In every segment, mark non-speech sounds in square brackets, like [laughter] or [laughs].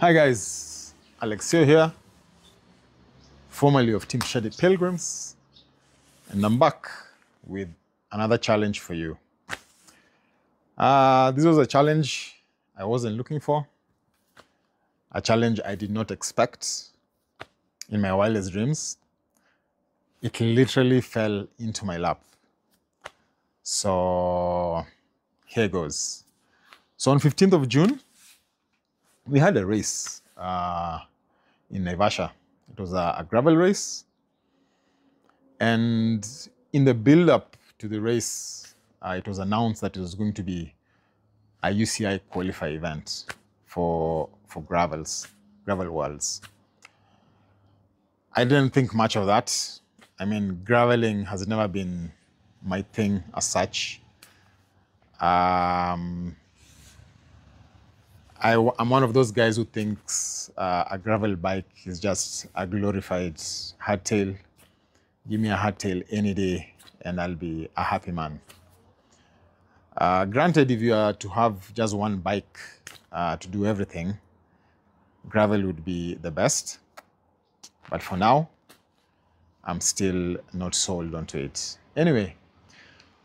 Hi guys, Alex Sio here, formerly of Team Shady Pilgrims, and I'm back with another challenge for you. Uh, this was a challenge I wasn't looking for, a challenge I did not expect in my wildest dreams. It literally fell into my lap. So here goes. So on 15th of June, we had a race uh, in Naivasha. It was a, a gravel race. And in the build up to the race, uh, it was announced that it was going to be a UCI qualify event for, for gravels, gravel worlds. I didn't think much of that. I mean, graveling has never been my thing as such. Um, I, am one of those guys who thinks uh, a gravel bike is just a glorified hardtail. Give me a hardtail any day and I'll be a happy man. Uh, granted, if you are to have just one bike uh, to do everything, gravel would be the best. But for now, I'm still not sold onto it. Anyway,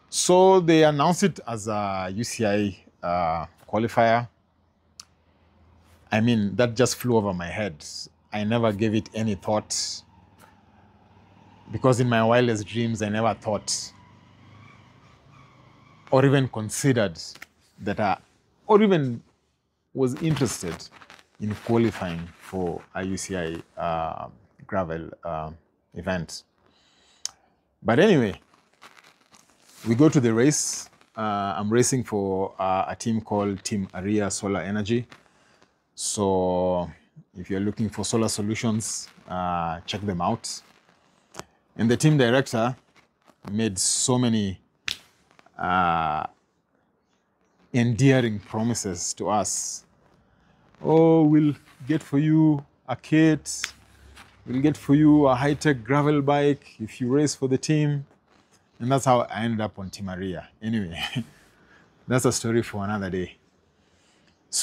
so they announced it as a UCI uh, qualifier. I mean, that just flew over my head. I never gave it any thought because in my wildest dreams, I never thought or even considered that I, or even was interested in qualifying for a UCI uh, gravel uh, event. But anyway, we go to the race. Uh, I'm racing for uh, a team called Team Aria Solar Energy. So if you're looking for solar solutions, uh, check them out. And the team director made so many uh, endearing promises to us. Oh, we'll get for you a kit. We'll get for you a high-tech gravel bike if you race for the team. And that's how I ended up on Team Aria. Anyway, [laughs] that's a story for another day.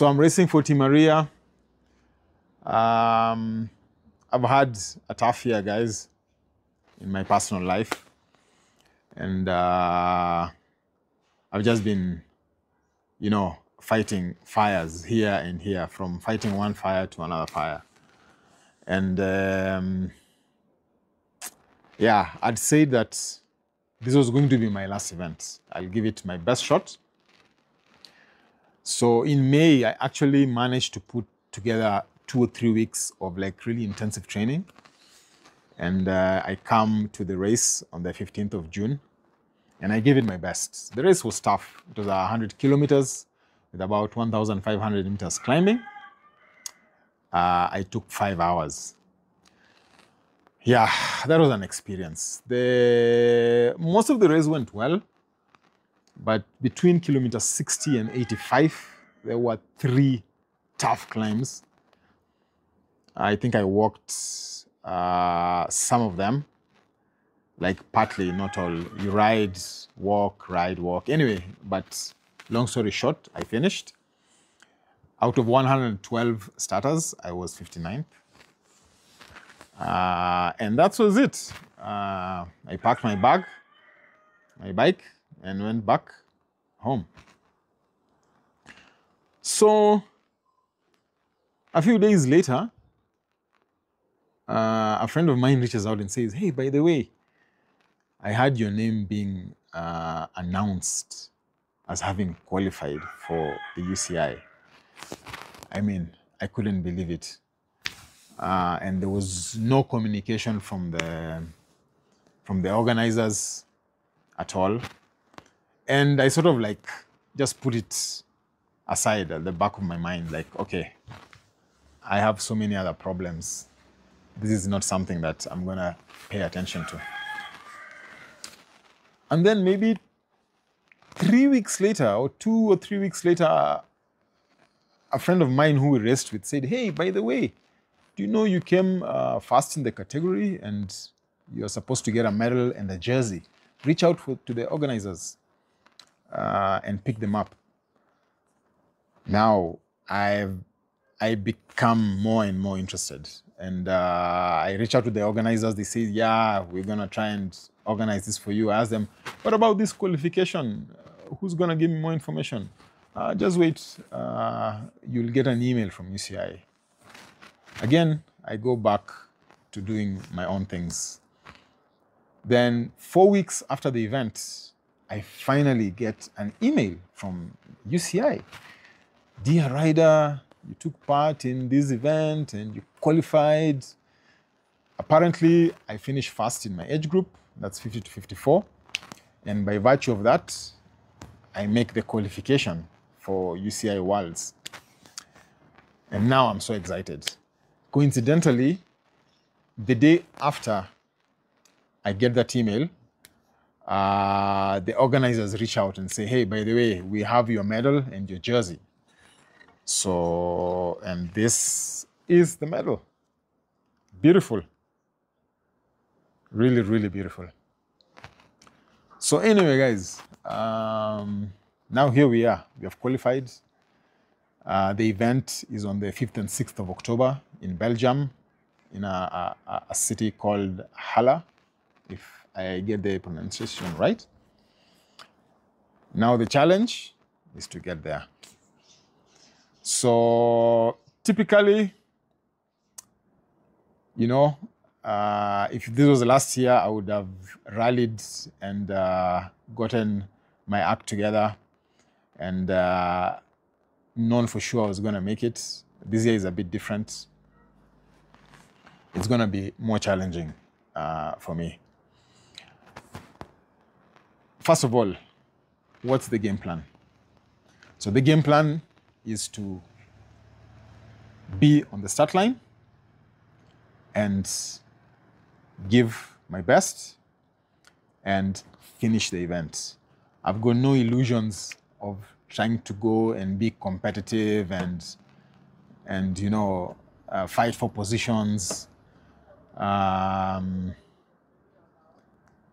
So I'm racing for Team Aria. Um, I've had a tough year, guys, in my personal life. And uh, I've just been, you know, fighting fires here and here, from fighting one fire to another fire. And um, yeah, I'd say that this was going to be my last event. I'll give it my best shot. So in May, I actually managed to put together two or three weeks of like really intensive training. And uh, I come to the race on the 15th of June and I gave it my best. The race was tough. It was 100 kilometers with about 1,500 meters climbing. Uh, I took five hours. Yeah, that was an experience. The most of the race went well, but between kilometers 60 and 85, there were three tough climbs. I think I walked uh, some of them, like partly, not all. You ride, walk, ride, walk. Anyway, but long story short, I finished. Out of 112 starters, I was 59th. Uh, and that was it. Uh, I packed my bag, my bike, and went back home. So, a few days later, uh, a friend of mine reaches out and says, Hey, by the way, I had your name being uh, announced as having qualified for the UCI. I mean, I couldn't believe it. Uh, and there was no communication from the from the organizers at all. And I sort of like just put it aside at the back of my mind, like, okay, I have so many other problems. This is not something that I'm gonna pay attention to. And then maybe three weeks later, or two or three weeks later, a friend of mine who we raced with said, Hey, by the way, do you know you came uh, first in the category and you're supposed to get a medal and a jersey? Reach out for, to the organizers uh, and pick them up. Now, I've, I become more and more interested. And uh, I reach out to the organizers. They say, yeah, we're to try and organize this for you. I ask them, what about this qualification? Uh, who's to give me more information? Uh, just wait. Uh, you'll get an email from UCI. Again, I go back to doing my own things. Then, four weeks after the event, I finally get an email from UCI. Dear rider, you took part in this event and you qualified. Apparently, I finished first in my age group, that's 50 to 54. And by virtue of that, I make the qualification for UCI Worlds. And now I'm so excited. Coincidentally, the day after I get that email, uh, the organizers reach out and say, hey, by the way, we have your medal and your jersey. So, and this is the medal. Beautiful. Really, really beautiful. So anyway, guys, um, now here we are. We have qualified. Uh, the event is on the 5th and 6th of October in Belgium, in a, a, a city called Halle, if I get the pronunciation right. Now the challenge is to get there. So typically, you know, uh, if this was last year, I would have rallied and uh, gotten my act together and uh, known for sure I was going to make it. This year is a bit different. It's going to be more challenging uh, for me. First of all, what's the game plan? So the game plan is to be on the start line and give my best and finish the event. I've got no illusions of trying to go and be competitive and and you know uh, fight for positions. Um,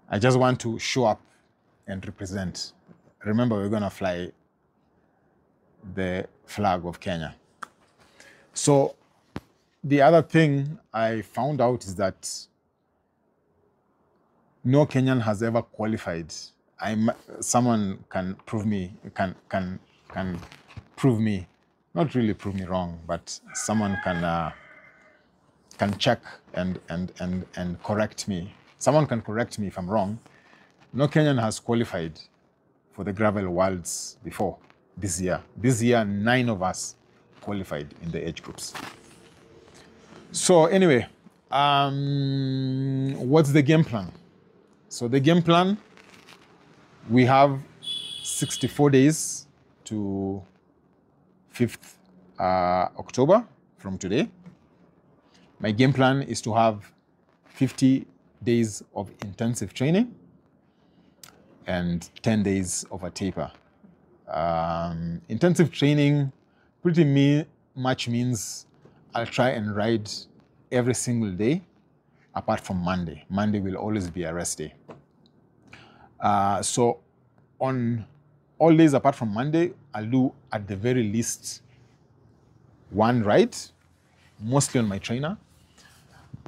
I just want to show up and represent. Remember, we're gonna fly the flag of Kenya. So the other thing I found out is that no Kenyan has ever qualified. I'm, someone can prove me, can, can, can prove me, not really prove me wrong, but someone can, uh, can check and, and, and, and correct me. Someone can correct me if I'm wrong. No Kenyan has qualified for the gravel worlds before this year. This year, nine of us qualified in the age groups. So anyway, um, what's the game plan? So the game plan, we have 64 days to 5th uh, October from today. My game plan is to have 50 days of intensive training and 10 days of a taper. Um, intensive training pretty me much means I'll try and ride every single day apart from Monday. Monday will always be a rest day. Uh, so on all days apart from Monday, I'll do at the very least one ride, mostly on my trainer.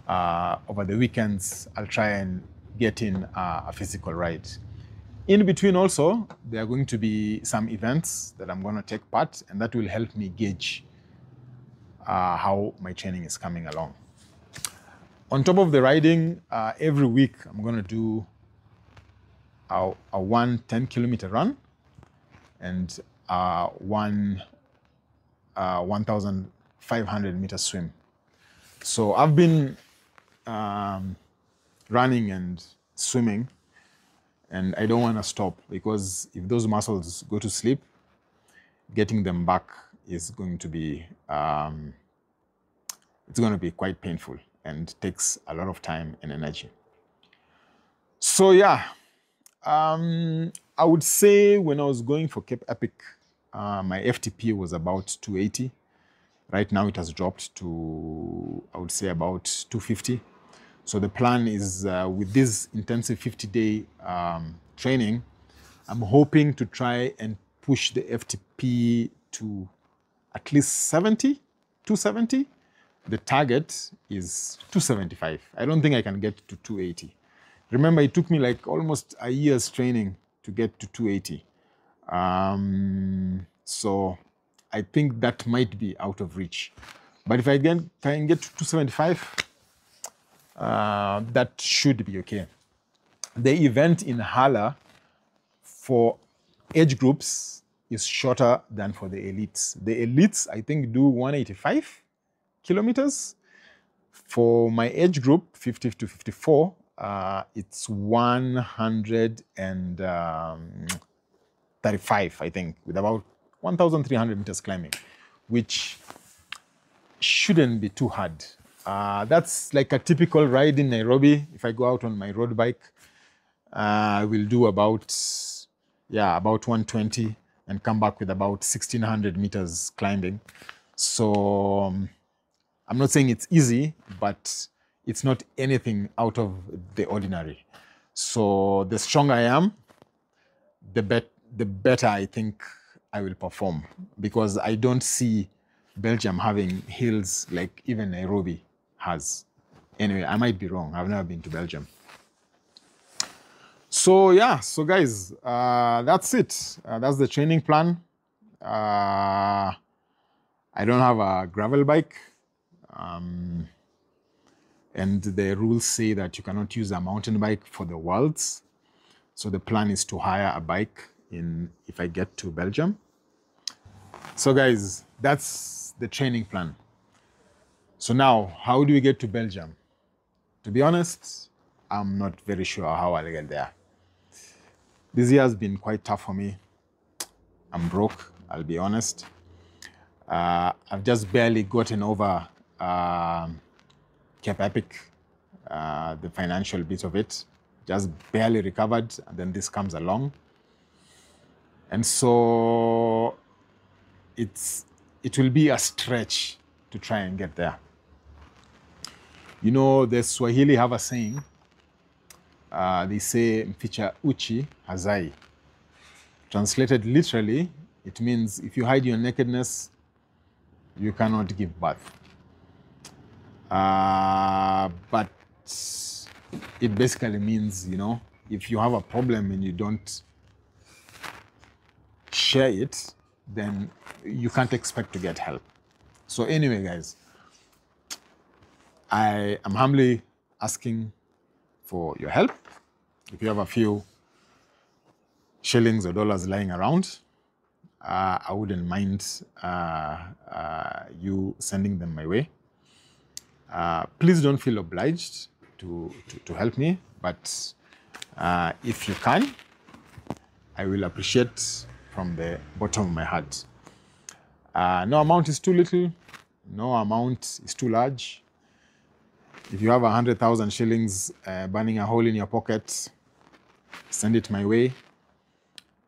Uh, over the weekends, I'll try and get in uh, a physical ride. In between also, there are going to be some events that I'm going to take part and that will help me gauge uh, how my training is coming along. On top of the riding, uh, every week I'm going to do a, a one 10 kilometer run and a one uh, 1,500 meter swim. So I've been um, running and swimming and I don't want to stop because if those muscles go to sleep, getting them back is going to be um, it's going to be quite painful and takes a lot of time and energy. So yeah, um, I would say when I was going for Cape Epic, uh, my FTP was about 280. Right now it has dropped to, I would say about 250. So the plan is uh, with this intensive 50-day um, training, I'm hoping to try and push the FTP to at least 70 270. The target is 275. I don't think I can get to 280. Remember, it took me like almost a year's training to get to 280. Um, so I think that might be out of reach. But if I can, can get to 275, uh, that should be okay. The event in Halle for age groups is shorter than for the elites. The elites, I think, do 185 kilometers. For my age group, 50 to 54, uh, it's 135, I think, with about 1,300 meters climbing, which shouldn't be too hard. Uh, that's like a typical ride in Nairobi. If I go out on my road bike, uh, I will do about, yeah, about 120 and come back with about 1600 meters climbing. So um, I'm not saying it's easy, but it's not anything out of the ordinary. So the stronger I am, the, bet- the better I think I will perform because I don't see Belgium having hills like even Nairobi has. Anyway, I might be wrong. I've never been to Belgium. So yeah, so guys, uh, that's it. Uh, that's the training plan. Uh, I don't have a gravel bike. Um, and the rules say that you cannot use a mountain bike for the worlds. So the plan is to hire a bike in if I get to Belgium. So guys, that's the training plan. So now, how do we get to Belgium? To be honest, I'm not very sure how I'll get there. This year has been quite tough for me. I'm broke, I'll be honest. Uh, I've just barely gotten over um Cape Epic, uh, the financial bit of it, just barely recovered, and then this comes along. And so it's it will be a stretch to try and get there. You know, the Swahili have a saying. Uh, they say mficha uchi hazai. Translated literally, it means if you hide your nakedness, you cannot give birth. Uh, but it basically means, you know, if you have a problem and you don't share it, then you can't expect to get help. So anyway, guys, I am humbly asking for your help. If you have a few shillings or dollars lying around, uh, I wouldn't mind uh, uh, you sending them my way. Uh, please don't feel obliged to, to, to help me, but uh, if you can, I will appreciate from the bottom of my heart. Uh, no amount is too little, no amount is too large. If you have a hundred thousand shillings uh, burning a hole in your pocket, send it my way,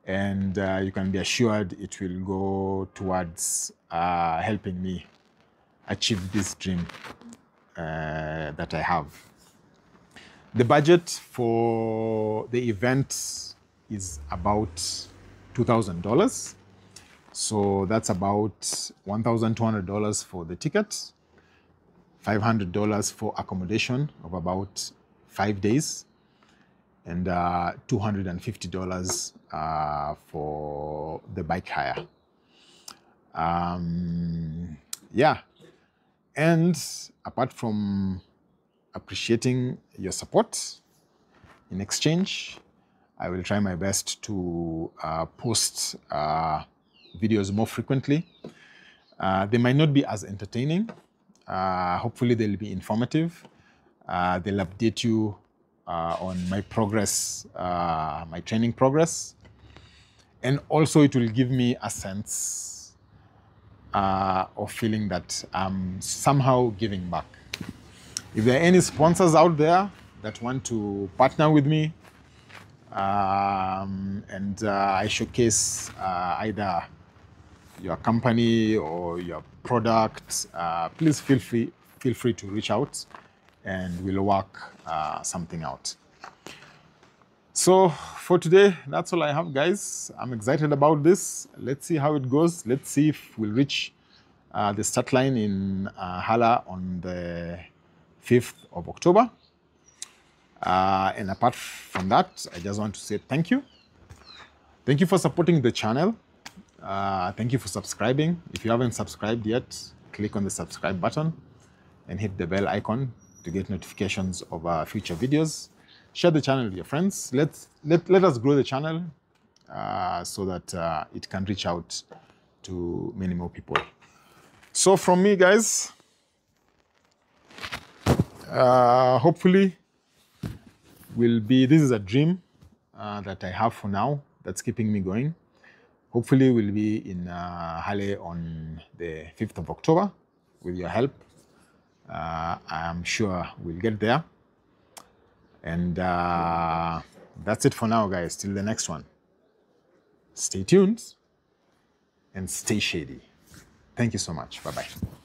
and uh, you can be assured it will go towards uh, helping me achieve this dream uh, that I have. The budget for the event is about $2,000. So that's about $1,200 for the ticket, $500 for accommodation of about five days, and uh, $250 uh, for the bike hire. Um, yeah. And apart from appreciating your support in exchange, I will try my best to uh, post uh, videos more frequently. Uh, they might not be as entertaining. Uh, hopefully, they'll be informative. Uh, they'll update you uh, on my progress, my training progress. And also, it will give me a sense of feeling that I'm somehow giving back. If there are any sponsors out there that want to partner with me, um, and uh, I showcase uh, either your company or your product, uh, please feel free feel free to reach out, and we'll work uh, something out. So for today, that's all I have, guys. I'm excited about this. Let's see how it goes. Let's see if we'll reach uh, the start line in uh, Halle on the 5th of October. Uh, and apart from that, I just want to say thank you. Thank you for supporting the channel. Uh, thank you for subscribing. If you haven't subscribed yet, click on the subscribe button and hit the bell icon to get notifications of our future videos. Share the channel with your friends. Let's, let, let us grow the channel uh, so that uh, it can reach out to many more people. So from me, guys, uh, hopefully will be, this is a dream uh, that I have for now that's keeping me going. Hopefully we'll be in uh, Halle on the 5th of October with your help. Uh, I'm sure we'll get there. And uh, that's it for now, guys. Till the next one. Stay tuned and stay shady. Thank you so much. Bye bye.